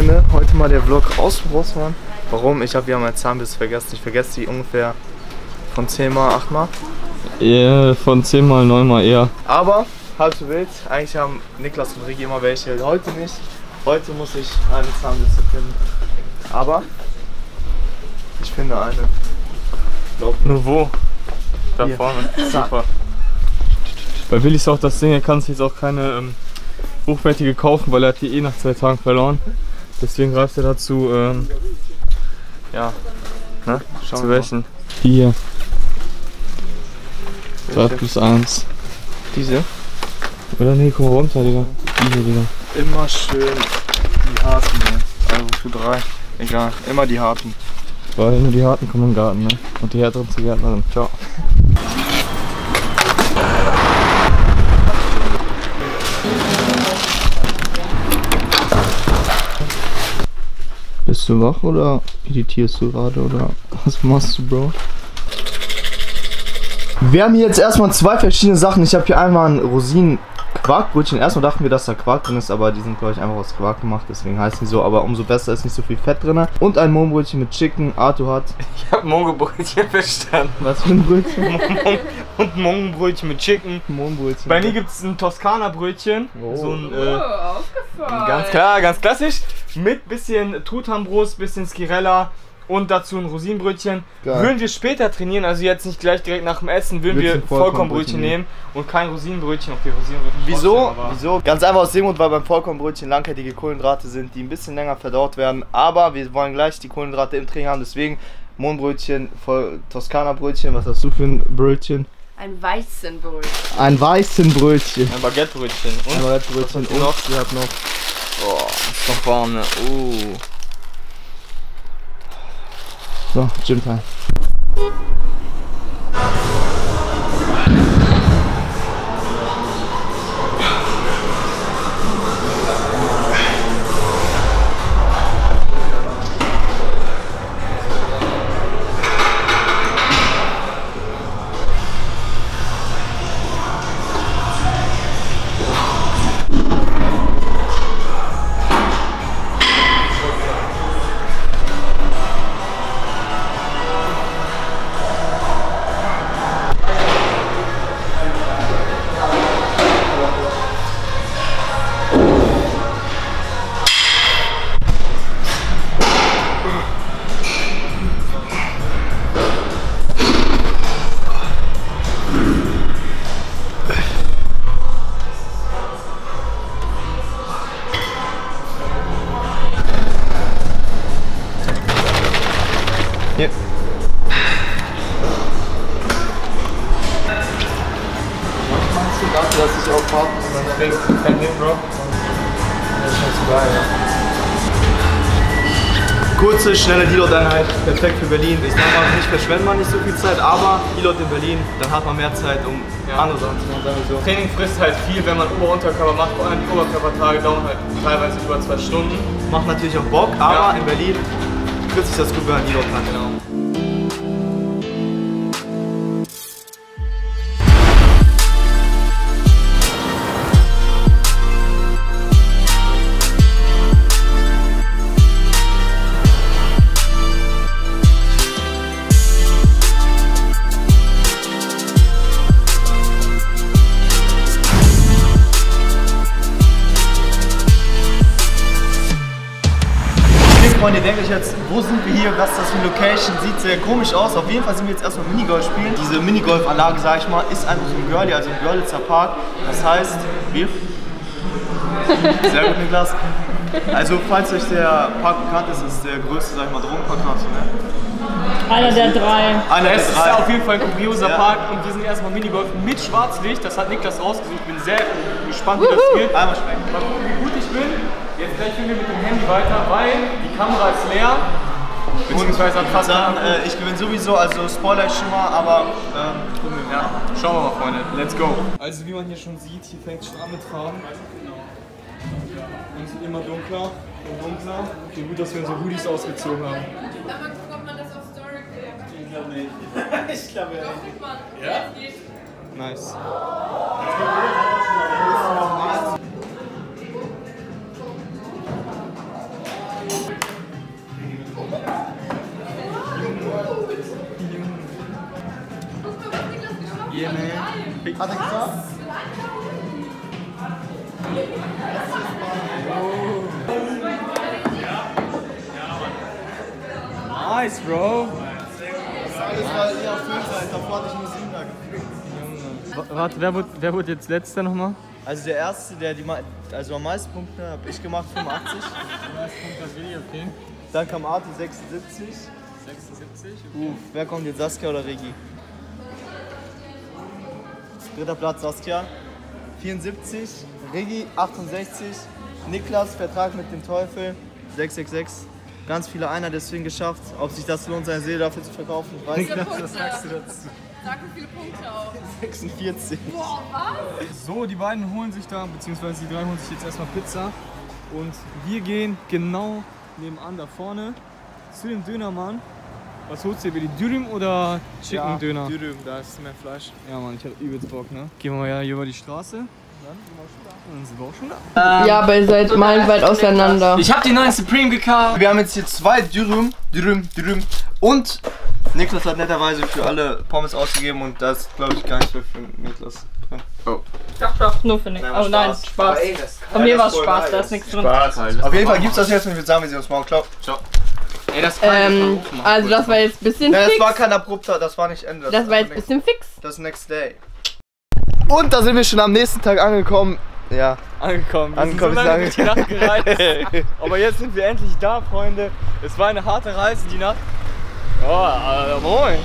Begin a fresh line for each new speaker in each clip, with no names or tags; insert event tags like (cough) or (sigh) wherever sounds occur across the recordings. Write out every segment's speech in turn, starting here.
Freunde? Heute mal der Vlog aus Großmann. Warum? Ich habe wieder mein Zahnbiss vergessen. Ich vergesse die ungefähr von 10 mal, 8 mal.
Ja, von 10 mal, 9 mal eher.
Aber, halb so wild, eigentlich haben Niklas und Rigi immer welche. Heute nicht. Heute muss ich eine Zahnbürste finden. Aber, ich finde eine.
Glaub nur wo? Da
Hier.
vorne. (laughs) Super. Bei Willi ist auch das Ding, er kann sich jetzt auch keine ähm, hochwertige kaufen, weil er hat die eh nach zwei Tagen verloren. Deswegen greift er dazu, ähm, ja, ne?
Schauen
zu
wir mal.
welchen? Die hier. 3
Welche?
plus 1.
Diese.
Oder nee, komm mal runter, Digga. Die hier, Digga.
Immer schön die harten. Ne? Also für drei. Egal, immer die harten.
Weil nur die harten kommen im Garten, ne? Und die härteren zur Gärtnerin. Ciao. Du wach oder meditierst du gerade oder was machst du, Bro?
Wir haben hier jetzt erstmal zwei verschiedene Sachen. Ich habe hier einmal ein Rosinen-Quarkbrötchen. Erstmal dachten wir, dass da Quark drin ist, aber die sind, glaube ich, einfach aus Quark gemacht. Deswegen heißen die so. Aber umso besser ist nicht so viel Fett drin. Und ein Mohnbrötchen mit Chicken. Arthur hat.
Ich hab Mongo-Brötchen verstanden.
Was für ein Brötchen? (laughs)
Und Mongo-Brötchen mit Chicken.
Mohnbrötchen.
Bei mir gibt es ein Toskana-Brötchen.
Oh.
So ein,
Oh,
äh,
aufgefallen.
ganz klar, ganz klassisch. Mit bisschen Truthahn-Brust, bisschen Skirella und dazu ein Rosinenbrötchen.
Geil.
Würden wir später trainieren, also jetzt nicht gleich direkt nach dem Essen, würden wir
Vollkornbrötchen
nehmen und kein Rosinenbrötchen. Okay, Rosinenbrötchen.
Wieso? Wieso? Ganz einfach aus dem Grund, weil beim Vollkornbrötchen langkettige Kohlenhydrate sind, die ein bisschen länger verdaut werden. Aber wir wollen gleich die Kohlenhydrate im Training haben. Deswegen Mohnbrötchen, voll Toskana-Brötchen. Was hast du für ein Brötchen?
Ein Weizenbrötchen.
Ein Weizenbrötchen.
Ein Baguettebrötchen. Und?
Ein Baguettebrötchen.
Die
Und
noch?
sie hat noch
Oh, ist noch warm, ne? Oh.
So, Gym Time. Dafür, dass ich auch Partner bin?
Kein Hit, Bro.
Das ist zu geil, ja. Kurze, schnelle Deload-Einheit, perfekt für Berlin. Ich sag mal, nicht verschwendet man nicht so viel Zeit, aber Deload in Berlin, dann hat man mehr Zeit, um
Ja.
andere Sachen zu machen, sagen wir so.
Training frisst halt viel, wenn man Ober-Unterkörper macht. Vor allem die Oberkörpertage dauern halt teilweise über zwei Stunden.
Macht natürlich auch Bock, aber
Ja.
in Berlin kürzt sich das gut, wenn man Deload kann.
Genau.
Denkt euch jetzt, wo sind wir hier, was ist das für eine Location? Sieht sehr komisch aus. Auf jeden Fall sind wir jetzt erstmal Minigolf spielen. Diese Minigolfanlage, sag ich mal, ist einfach so ein Girlie, also ein Görlitzer Park. Das heißt, wir. (laughs) Sehr gut, Niklas. Also, falls euch der Park bekannt ist, ist der größte, sag ich mal, Drogenpark, ne?
Einer der drei.
Einer
Es
der
ist
drei.
auf jeden Fall ein kurioser
Ja.
Park und wir sind erstmal Minigolf mit Schwarzlicht. Das hat Niklas rausgesucht. Ich bin sehr gespannt, wie das geht.
Einmal schmecken.
Mal gucken, wie gut ich bin. Jetzt gleich gehen wir mit dem Handy weiter, weil die Kamera ist leer. Beziehungsweise hat fast
Dann,
Akku.
äh, ich gewinne sowieso, also Spoiler ich schon mal, aber ähm, gucken wir mal.
Ja, schauen wir mal, Freunde. Let's go. Also wie man hier schon sieht, hier fängt es schon an mit Farben. Und es wird immer dunkler und dunkler. Okay, gut, dass wir unsere Hoodies ausgezogen haben.
Ich glaube (laughs) ja
Nice. Yeah, man. Hat
er gesagt? Nice, bro.
Ihr auf 5 seid, davor hatte ich nur 7 da gefühlt.
Warte, wer wurde, wer wurde jetzt letzter nochmal?
Also der erste, der die also am meisten Punkte habe ich gemacht, 85.
okay.
Dann kam Arti 76.
76.
Uff, wer kommt jetzt, Saskia oder Regi? Dritter Platz Saskia, 74. Regi 68. Niklas, Vertrag mit dem Teufel, 666. Ganz viele Einer deswegen geschafft. Ob sich das lohnt, seine Seele dafür zu verkaufen, ich weiß nicht.
Was sagst du dazu? Sag wie viele Punkte auch.
46.
Boah, was?
So, die beiden holen sich da, beziehungsweise die drei holen sich jetzt erstmal Pizza. Und wir gehen genau nebenan da vorne zu dem Dönermann. Was holst du dir? Die Dürüm oder Chicken Döner?
Dürüm, da ist mehr Fleisch.
Ja, Mann, ich hab übelst Bock, ne? Gehen wir mal ja hier über die Straße. Dann sind wir auch schon da.
Ja, aber ihr seid meilenweit auseinander.
Ich hab die neuen Supreme gekauft.
Wir haben jetzt hier zwei Dürüm, Dürüm, Dürüm und Niklas hat netterweise für alle Pommes ausgegeben und das glaube ich gar nicht so für Niklas drin. Oh.
Doch, doch, nur für nichts. Oh nein, Spaß. Von mir war es Spaß, da ist nichts drin.
Auf jeden Fall gibt's das jetzt und ich würde sagen, wir sehen uns morgen. Ciao.
Ey, das
Ähm, also das war jetzt ein bisschen
Ja, das
fix.
war kein abrupter, das war nicht Ende.
Das war jetzt ein bisschen fix.
Das next day. Und da sind wir schon am nächsten Tag angekommen. Ja.
angekommen. Wir
Angekommen
sind so lange durch die Nacht gereist. (laughs) Aber jetzt sind wir endlich da, Freunde. Es war eine harte Reise, die Nacht. Oh, äh, moin.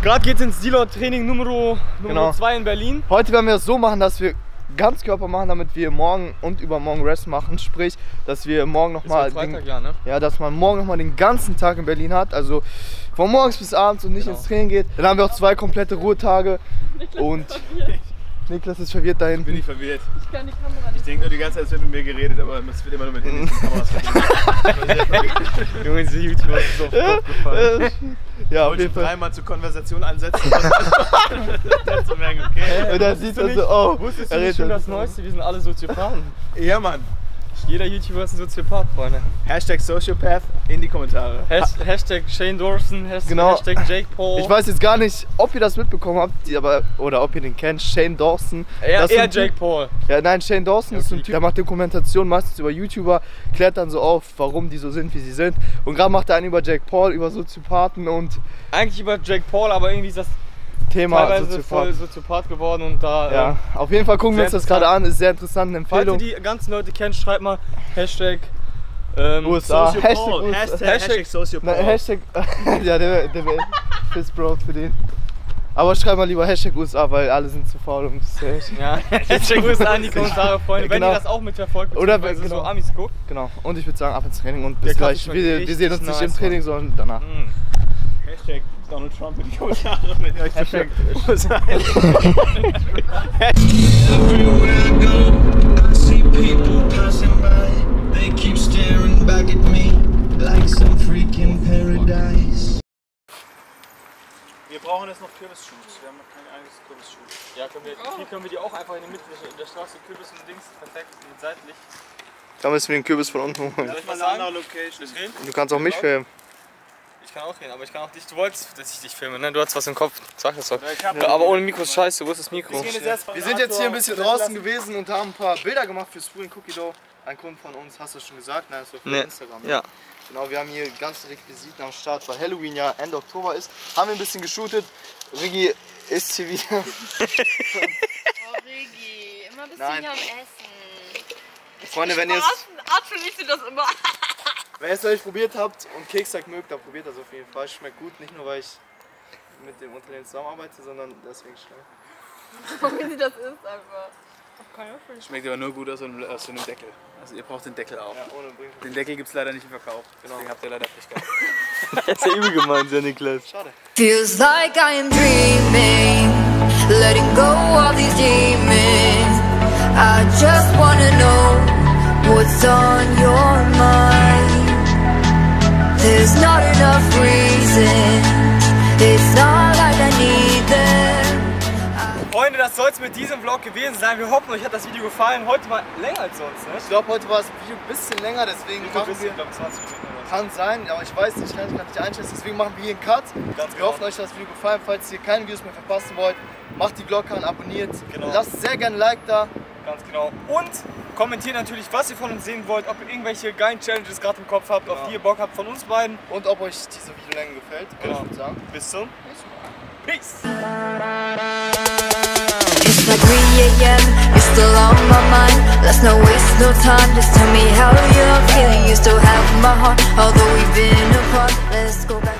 Gerade geht's ins Dealer-Training Nummer 2
Genau.
in Berlin.
Heute werden wir es so machen, dass wir Ganzkörper machen, damit wir morgen und übermorgen Rest machen. Sprich, dass wir morgen nochmal
ja, ne?
Ja, dass man morgen nochmal den ganzen Tag in Berlin hat, also von morgens bis abends und nicht
Genau.
ins Training geht. Dann haben wir auch zwei komplette Ruhetage und Niklas ist verwirrt da hinten.
Bin ich verwirrt.
Ich kann die Kamera nicht.
Ich denke nur die ganze Zeit, es wird mit mir geredet, aber es wird immer nur mit Handys und Kameras (laughs) verbunden.
Junge, diese YouTuber ist so auf den Kopf gefallen. (laughs)
Ja, auf
Wollte
jeden
ich
Fall.
dreimal zur Konversation ansetzen. (laughs) dann zu merken, okay.
Und dann sieht er so, oh,
Wusstest
er
du nicht
redet
schon
das
das Neueste? Wir sind alle Soziopathen.
Ja, Mann.
Jeder YouTuber ist ein Soziopath, Freunde.
Hashtag Sociopath in die Kommentare.
Has Hashtag Shane Dawson, Has
Genau.
Hashtag Jake Paul.
Ich weiß jetzt gar nicht, ob ihr das mitbekommen habt, aber, oder ob ihr den kennt, Shane Dawson. ist
eher
ein Typ-
Jake Paul.
Ja, nein, Shane Dawson ist so ein Typ, der macht Dokumentation meistens über YouTuber, klärt dann so auf, warum die so sind, wie sie sind. Und gerade macht er einen über Jack Paul, über Soziopathen und
Eigentlich über Jake Paul, aber irgendwie ist das
Thema
teilweise voll
Soziopathen.
Soziopath geworden und da.
Ja,
äh,
auf jeden Fall gucken wir uns das gerade an, ist sehr interessant, eine
falls ihr
Empfehlung.
die ganzen Leute kennt, schreibt mal Hashtag. Ähm,
USA. Hashtag-
Hashtag,
Hashtag-
Hashtag Sociopol.
Na, Hashtag, (laughs) ja, der, der wäre Fist Bro für den. Aber schreib mal lieber Hashtag USA, weil alle sind zu faul, um das zu.
Ja, (laughs) Hashtag USA in die Kommentare, Freunde, wenn
Genau.
ihr das auch mitverfolgt,
Oder
beziehungsweise
genau.
so Amis guckt.
Genau. Und ich würde sagen, ab ins Training und bis
Kaffee
gleich. Wir, wir sehen uns nicht im Training, sondern danach.
Mm.
Hashtag Donald Trump in die Kommentare, wenn ihr euch
Hashtag
USA.
Everywhere I go, I see people passing by. They keep staring back at me like some freak in paradise.
Wir brauchen jetzt noch Kürbisschutz. Wir haben noch kein eigenes Kürbisschutz.
Ja, können wir, hier können wir die auch einfach in die Mitte der Straße Kürbis und Dings perfekt und seitlich.
Da müssen wir den Kürbis von unten holen.
Soll ich
Mal eine andere Location.
Du kannst auch mich filmen.
Ich kann auch reden, aber ich kann auch dich. Du wolltest, dass ich dich filme, ne? Du hast was im Kopf. Sag das doch. Ja, aber ohne Mikro ist scheiße. Wo ist das Mikro?
Wir
sind jetzt hier ein bisschen draußen gewesen und haben ein paar Bilder gemacht für Spoon Cookie Dough. Ein Kunde von uns, hast du schon gesagt? Nein, das war für
Nee.
Instagram. ne?
Ja.
Genau, wir haben hier ganze Requisiten am Start, weil Halloween ja Ende Oktober ist. Haben wir ein bisschen geshootet. Rigi ist hier wieder. (laughs)
Oh, Regi, immer bist
Nein.
du hier am Essen.
Freunde, wenn ihr
Art für mich sind das immer.
Wenn ihr es noch nicht probiert habt und Keksack mögt, dann probiert das auf jeden Fall. Schmeckt gut, nicht nur weil ich mit dem Unternehmen zusammenarbeite, sondern deswegen schnell. (laughs)
Wie sie das ist einfach.
Schmeckt aber nur gut aus so einem, aus einem Deckel. Also ihr braucht den Deckel auch.
Ja, ohne bringt
Den Deckel gibt es leider nicht im Verkauf. Deswegen habt ihr leider Pech gehabt. (laughs)
Das ist ja übel gemeint, der Niklas.
Schade.
Feels like I am dreaming, letting go of these demons. I just wanna know what's on your mind. There's not enough reason, it's not like I need them.
Freunde, das soll es mit diesem Vlog gewesen sein. Wir hoffen, euch hat das Video gefallen. Heute mal länger als sonst, ne?
Ich glaube, heute war das Video ein bisschen länger, deswegen machen wir.
Ich glaube 20 Minuten oder
Kann sein, aber ich weiß nicht, kann ich kann nicht einschätzen. Deswegen machen wir hier einen Cut.
Ganz
wir
genau.
hoffen, euch hat das Video gefallen. Falls ihr keine Videos mehr verpassen wollt, macht die Glocke an, abonniert.
Genau.
Lasst sehr gerne ein Like da.
Ganz genau. Und Kommentiert natürlich, was ihr von uns sehen wollt, ob ihr irgendwelche geilen Challenges gerade im Kopf habt, auf die ihr Bock habt von uns beiden.
Und ob euch diese Videolänge gefällt, kann ich sagen.
Bis zum nächsten Mal. Peace!
It's like 3 a.m. You're still on my mind. Let's not waste no time. Just tell me how you're feeling. You still have my heart, although we've been apart. Let's go.